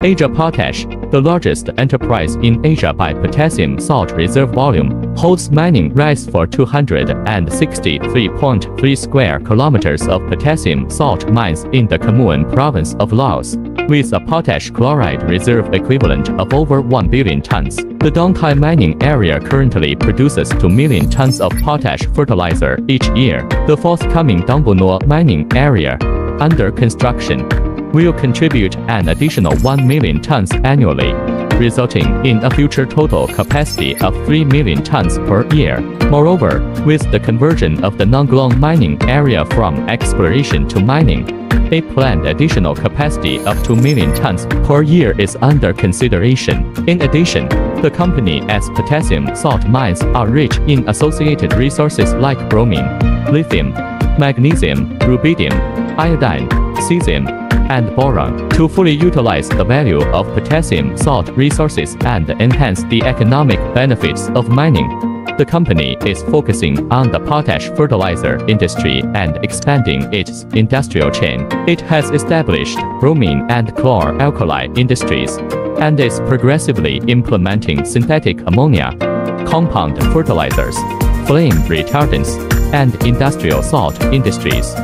Asia Potash, the largest enterprise in Asia by potassium salt reserve volume, holds mining rights for 263.3 square kilometers of potassium salt mines in the Khammouan province of Laos, with a potash chloride reserve equivalent of over 1 billion tons. The Dongtai mining area currently produces 2 million tons of potash fertilizer each year. The forthcoming Dongbounnoy mining area, under construction, will contribute an additional 1 million tons annually, resulting in a future total capacity of 3 million tons per year. Moreover, with the conversion of the Nonglong mining area from exploration to mining, a planned additional capacity of 2 million tons per year is under consideration. In addition, the company's potassium salt mines are rich in associated resources like bromine, lithium, magnesium, rubidium, iodine, cesium, and boron to fully utilize the value of potassium salt resources and enhance the economic benefits of mining. The company is focusing on the potash fertilizer industry and expanding its industrial chain. It has established bromine and chlor-alkali industries and is progressively implementing synthetic ammonia, compound fertilizers, flame retardants, and industrial salt industries.